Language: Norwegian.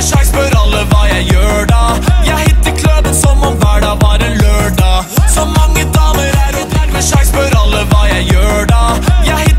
Fetisj, spør alle hva jeg gjør da. Jeg hitter kløben som om hverdag var en lørdag. Så mange damer er og derved, jeg spør alle hva jeg gjør da. Jeg